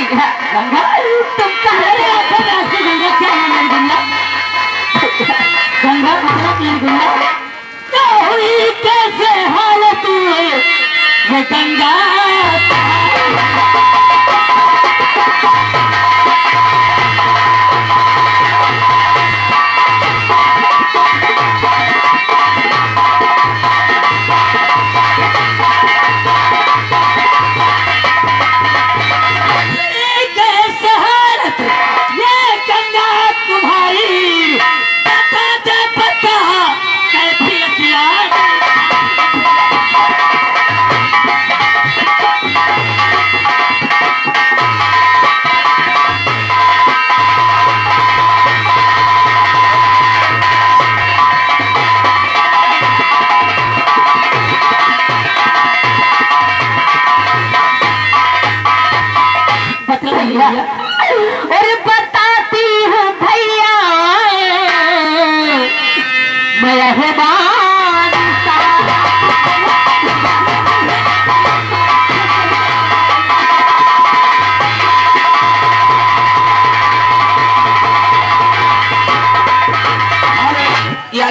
भैया गंगा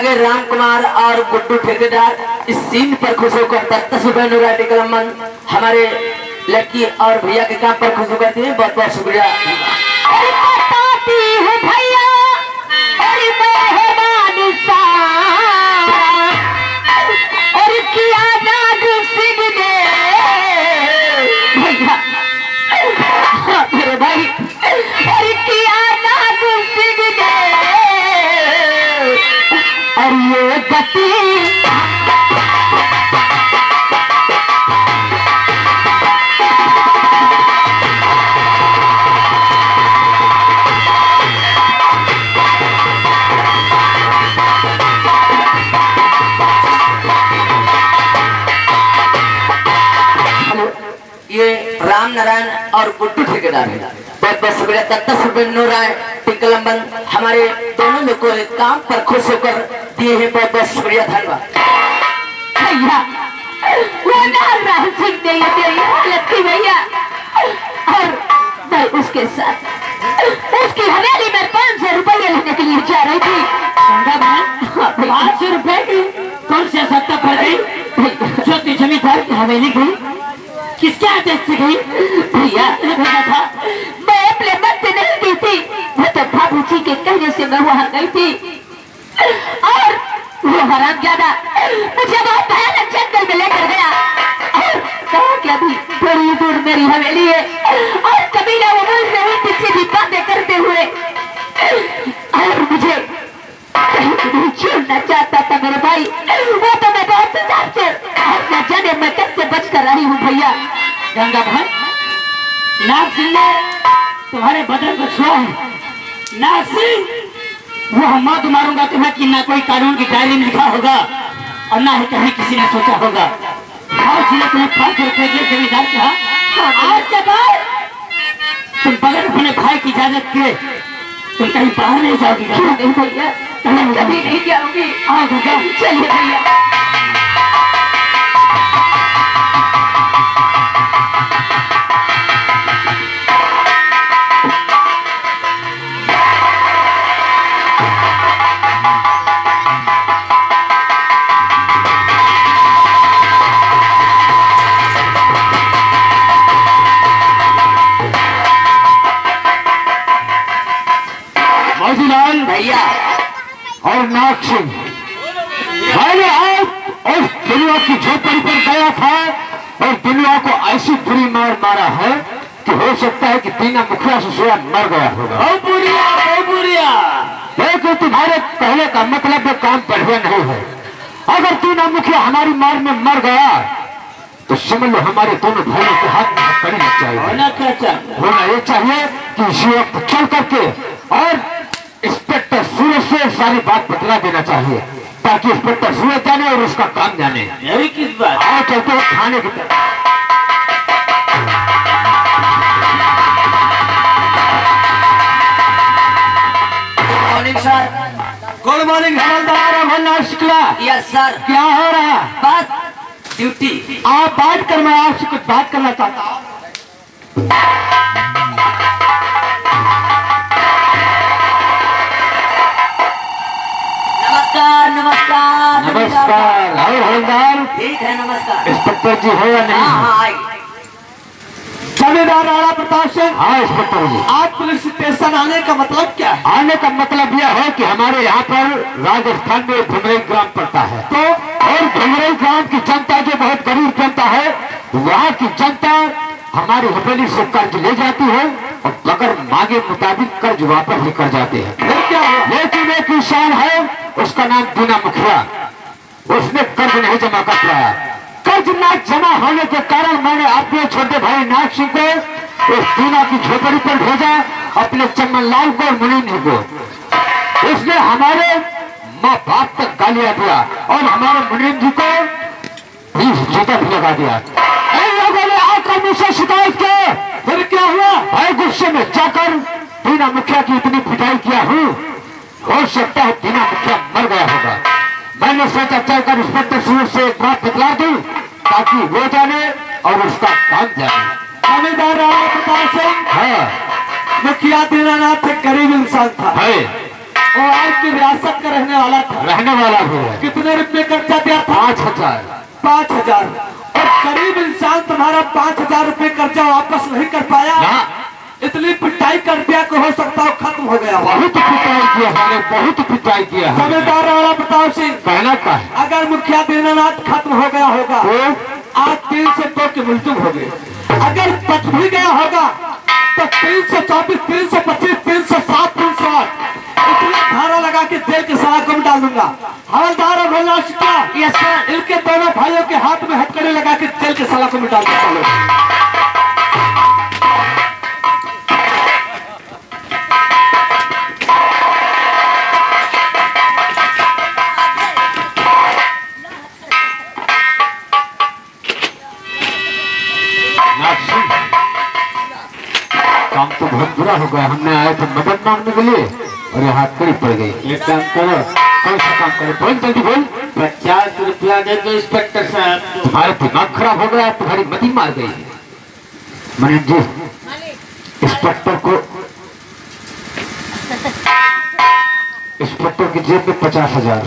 आगे राम कुमार और गुड्डू ठेकेदार इस सीन पर खुश होकर दत्ता सुबह हमारे लड़की और भैया के काम पर खुश होकर बहुत बहुत शुक्रिया। और गुड्डू ठेकेदार है। बहुत बहुत शुक्रिया दत्त सुबह नुराय टिकलम्बन हमारे दोनों लोग को एक काम पर खुश होकर दिए हैं बहुत बहुत शुक्रिया धन्यवाद। भैया और उसके साथ उसकी हवेली में पाँच सौ रुपये लेने के लिए जा रही थी। पाँच सौ रुपए की? कौन से सत्ता पड़ गई? जो जमींदार की हवेली गई। किसके आदेश से गई भैया था, मैं अपने मन से नहीं गई थी वो तो बाबू जी के कहने से मैं वहाँ गई थी। और वो हराम ज़्यादा मुझे बहुत भयानक जंगल में लेकर गया। और कहा कि अभी थोड़ी दूर मेरी हवेली है, और कभी ना वो मुझसे उल्टी सीधी बातें करते हुए। और मुझे कहीं भी छोड़ना चाहता था मेरे भाई। जाने मैं कैसे बच कर रही हूँ भैया? गंगा भाई नाग सिंह ने तुम्हारे बदन को छुआ है। नाग सिंह वो हम मौत मारूँगा तुम्हें कि ना कोई कानून की डायरी में लिखा होगा और ना ही कहीं किसी ने सोचा होगा। और इसलिए तुम्हें पाँच सौ रुपए के जमींदार कहा आज के बाद तुम बगैर अपने भाई की इजाज़त के तुम कहीं बाहर नहीं जाओगी। क्यों नहीं भैया? कभी नहीं जाओगी आओ गंगा। चलिए भैया। सिंह मैंने आज उस दुनिया की झोपड़ी पर गया था और दुनिया को ऐसी बुरी मार मारा है कि हो सकता है कि दीना मुखिया से स्वयं मर गया होगा। ओ ओ लेकिन तुम्हारे कहने का मतलब वो काम बढ़िया नहीं है। अगर दीना मुखिया हमारी मार में मर गया तो समझ लो हमारे दोनों भाइयों के हाथ में हथकड़ी लग जाएगी होना ये चाहिए कि इसी वक्त चल करके और इंस्पेक्टर सूरज से सारी बात बतला देना चाहिए ताकि इंस्पेक्टर सूरज जाने और उसका काम जाने। यही किस बात? आओ चलते हो थाने की तरफ़। गुड मॉर्निंग हवलदार अमरनाथ शुक्ला यस सर क्या। हो रहा है? बस ड्यूटी आप बात कर मैं आपसे कुछ बात करना चाहता हूँ। ठीक है नमस्कार। इंस्पेक्टर जी हो या हाँ नहीं? हाँ आई। जमींदार राणा प्रताप सिंह। हाँ इंस्पेक्टर जी। आज पुलिस स्टेशन आने का मतलब क्या है? आने का मतलब यह है कि हमारे यहाँ पर राजस्थान में भुमरई ग्राम पड़ता है। तो और भुमरई ग्राम की जनता जो बहुत गरीब जनता है वहाँ की जनता हमारी हवेली से कर्ज ले जाती है और बगैर मांगे मुताबिक कर्ज वापस भी कर जाते हैं। लेकिन एक इंसान है उसका नाम दीना मुखिया। उसने कर्ज नहीं जमा कर पाया। कर्ज न जमा होने के कारण मैंने अपने छोटे भाई नाथ सिंह को उस दीना की झोपड़ी पर भेजा, अपने चमन लाल को मुनीम को। उसने हमारे माँ बाप तक गालियाँ दिया और हमारे मुनीम जी को जूता भी लगा दिया। इन लोगों ने आकर मुझसे शिकायत की। फिर क्या हुआ? भाई गुस्से में जाकर दीना मुखिया की इतनी पिटाई किया हूँ। हो सकता है दीना मुखिया मर गया होगा। मैंने सोचा चलकर इंस्पेक्टर सूर से एक बात बतला दूँ ताकि वो जाने और उसका काम जाने जमींदार राणा प्रताप सिंह। हाँ। मुखिया दीनानाथ एक गरीब इंसान था। है वो आपकी विरासत का रहने वाला था। रहने वाला है। कितने रुपए कर्जा दिया था? पाँच हज़ार। पाँच हज़ार। और गरीब इंसान तुम्हारा पाँच हज़ार रुपए कर्जा वापस नहीं कर पाया? ना। इतनी पिटाई कर दिया कि हो सकता हो खत्म हो गया बहुत पिटाई किया हमने बहुत पिटाई किया है जमींदार राणा प्रताप सिंह। कहना का है? अगर मुखिया दीनानाथ खत्म हो गया होगा तो? आज तीन से दो की मृत्यु हो गई अगर बच भी गया होगा तो तीन सौ चौबीस तीन सौ पच्चीस तीन सौ सात तीन सौ आठ। इतने धारा लगा के जेल के सलाखों में डाल दूँगा। हवलदार और भोलाश का इनके दोनों भाइयों के हाथ में हथकड़ी लगा के जेल के सलाखों में डाल दूँगा। बहुत बुरा हो गया। हमने आए थे मदद मांगने के लिए और ये हाथ कड़ी पड़ गई एक काम करो कौन सा काम करो? बोल जल्दी बोल। पचास रुपया दे दो इंस्पेक्टर साहब। तुम्हारा दिमाग खराब हो गया तुम्हारी मती मार गई। मनीष जी इंस्पेक्टर को इंस्पेक्टर की जेब में पचास हज़ार।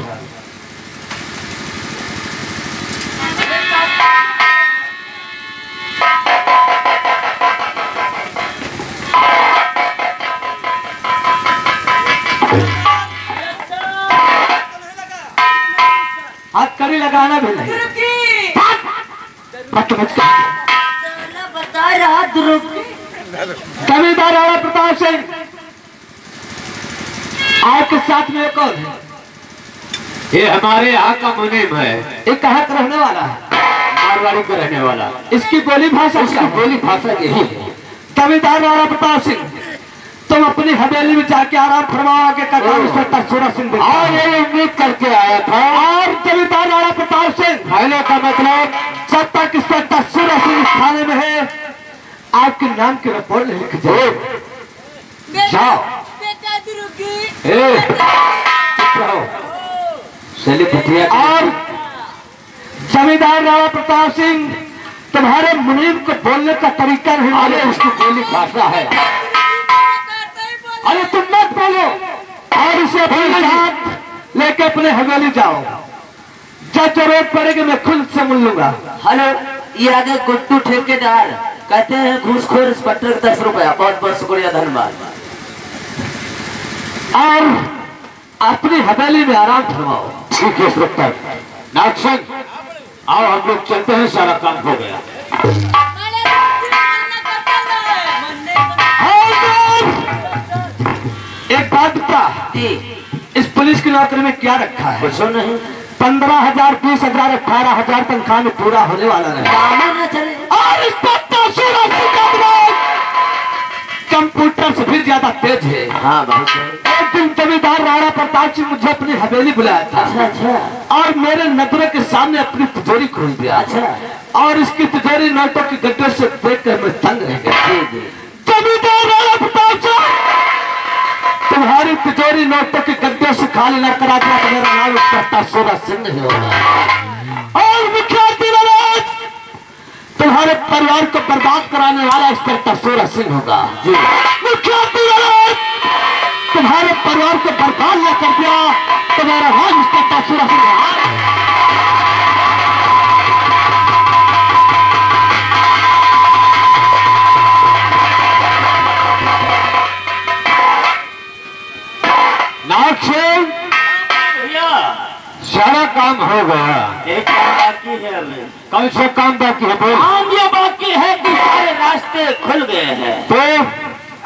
लगाना भी नहीं। मत मत बता। रहा जमींदार राणा प्रताप सिंह। आपके साथ में एक और है? ये हमारे यहाँ का मुनीम है। ये कहाँ का रहने वाला है? मारवाड़ी का रहने वाला। इसकी बोली भाषा है? बोली भाषा यही है। जमींदार राणा प्रताप सिंह। अपनी हवेली में जाके आराम फरमाओ आगे का काम इंस्पेक्टर सूरज सिंह और है। ये उम्मीद करके आया था। और जमींदार राणा प्रताप सिंह। पहले का मतलब जब तक इंस्पेक्टर सूरज सिंह थाने में है आपके नाम की रिपोर्ट लिख जाओ। जाओ। और जमींदार राणा प्रताप सिंह तुम्हारे मुनीम को बोलने का तरीका नहीं अरे मालूम उसकी बोली भाषा है। अरे तुम मत बोलो। और इसे साथ लेके अपने हवेली जाओ। जब ज़रूरत पड़ेगी मैं खुद से मिल लूँगा। हेलो ये आगे गुट्टू ठेकेदार। कहते हैं घूसखोर इंस्पेक्टर दस रुपया। बहुत बहुत शुक्रिया धन्यवाद। और अपनी हवेली में आराम फरमाओ ठीक है इंस्पेक्टर नाथ सिंह आओ हम लोग चलते हैं सारा काम हो गया। जी इस पुलिस की नौकरी में क्या रखा है? कुछ नहीं। पंद्रह हज़ार बीस हज़ार अठारह हज़ार तनख्वाह में पूरा होने वाला है। और सिंह का दिमाग कंप्यूटर से भी ज़्यादा तेज है। हाँ बहुत एक दिन जमींदार राणा प्रताप सिंह मुझे अपनी हवेली बुलाया था। अच्छा अच्छा। और मेरे नज़रों के सामने अपनी तिजोरी खोल दिया। अच्छा। और इसकी तिजोरी नोटों के गड्ढे से देख कर मैं तंग रह गया। जी जी। जमींदार राणा तुम्हारी तिजोरी नोटों के गड्ढे से खाली न करा दिया तो मेरा नाम इंस्पेक्टर सूरज सिंह होगा। और मुखिया दीनानाथ तुम्हारे परिवार को बर्बाद कराने वाला इंस्पेक्टर सूरज सिंह होगा। जी। मुखिया दीनानाथ तुम्हारे परिवार को बर्बाद न कर दिया तो मेरा नाम इंस्पेक्टर सूरज सिंह काम हो गया एक काम बाकी है कौन सा काम बाकी है बोल। काम ये बाकी है कि सारे रास्ते खुल गए हैं। तो?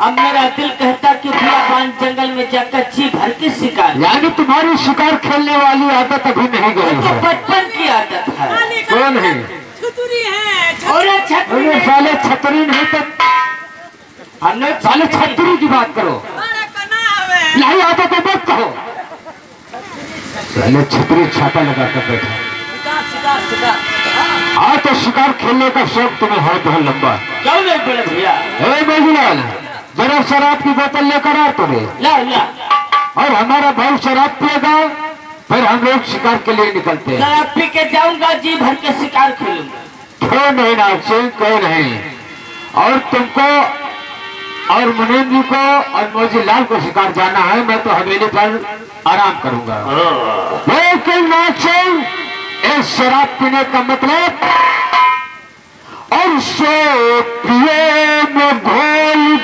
अब मेरा दिल कहता कि बियाबान जंगल में जाकर जी भर के शिकार। यानी तुम्हारी शिकार खेलने वाली आदत अभी नहीं गई तो है। बचपन की आदत है। कौन है छुतुरी है और छतरी साले छतरी नहीं तो हमने साले छतरी की बात करो। नहीं आता तो मत कहो। साले छतरी छापा लगाकर बैठा शिकार शिकार शिकार। हाँ। तो शिकार खेलने का शौक तुम्हें है बहुत लंबा नहीं भैया। जरा शराब की बोतल लेकर आ तुम्हें। ला ला। और हमारा भाई शराब पिएगा फिर हम लोग शिकार के लिए निकलते हैं। शराब पी के जाऊँगा जी भर के शिकार खेलूँगा। क्यों नहीं नाग सिंह क्यों नहीं? और तुमको और मनोज जी को और मोजी लाल को शिकार जाना है मैं तो हवेली पर आराम करूँगा। लेकिन इस शराब पीने का मतलब और सो पिए में घोल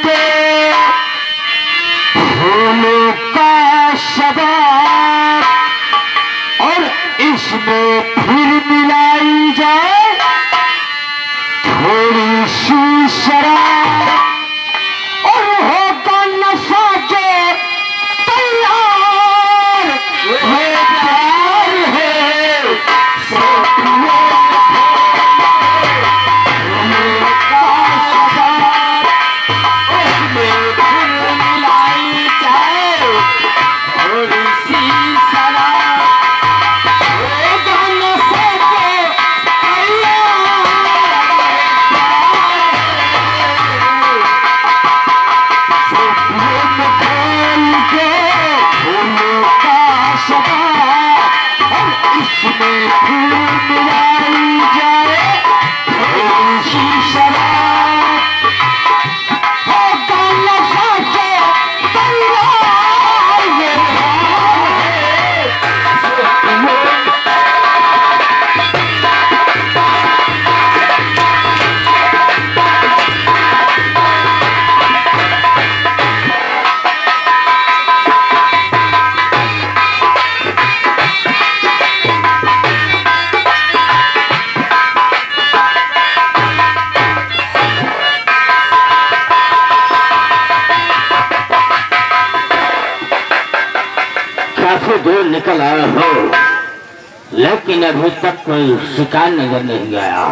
लेकिन अभी तक कोई शिकार नज़र नहीं गया।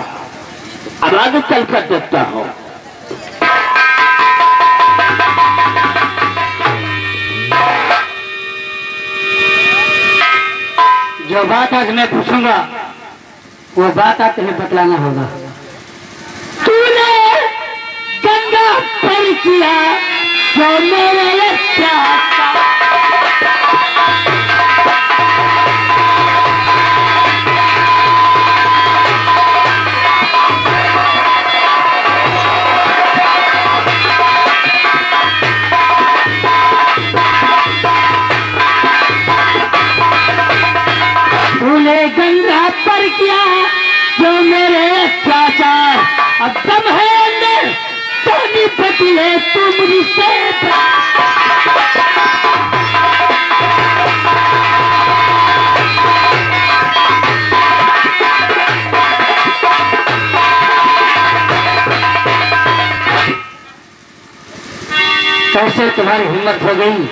अब आगे चल कर देखता हूँ। जो बात आज मैं पूछूँगा, वो बात आप तुम्हें बतलाना होगा। तूने गंगा पर किया जो मेरे प्यार तूने तुम मुझसे कैसे तुम्हारी हिम्मत हो गई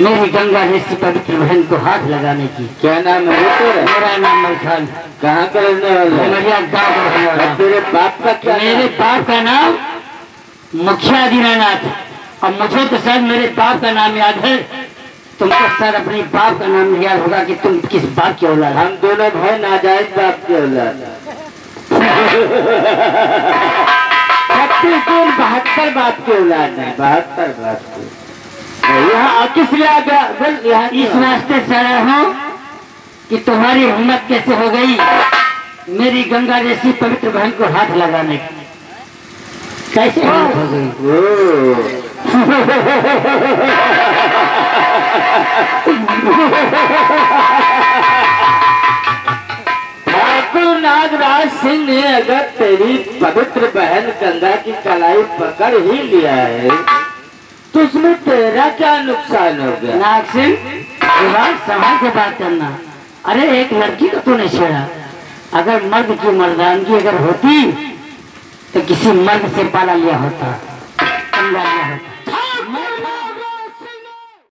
मेरी गंगा जैसी पवित्र बहन को हाथ लगाने की। क्या नाम है मेरा नाम मलखान। कहाँ का रहने वाला। तेरे बाप का क्या मेरे? बाप का नाम मुखिया दीनानाथ और मुझे तो सर मेरे बाप का नाम याद है। तुमको सर अपने बाप का नाम याद होगा कि तुम किस बाप के औलाद हम दोनों भाई नाजायज बाप के औलाद। छत्तीस दिन बहत्तर बाप के औलाद है। बहत्तर बाप के। यहाँ किस लिए आ गया? बोल यहाँ इस वास्ते से आया हूँ कि तुम्हारी हिम्मत कैसे हो गई मेरी गंगा जैसी पवित्र बहन को हाथ लगाने की? कैसे ठाकुर नागराज सिंह ने अगर तेरी पवित्र बहन गंगा की कलाई पकड़ ही लिया है तो उसमें तेरा क्या नुकसान हो गया? नाग सिंह संभाल के बात करना। अरे एक लड़की को तो नहीं छेड़ा। अगर मर्द की मर्दानगी अगर होती तो किसी मर्द से पाला लिया होता। समझा लिया होता।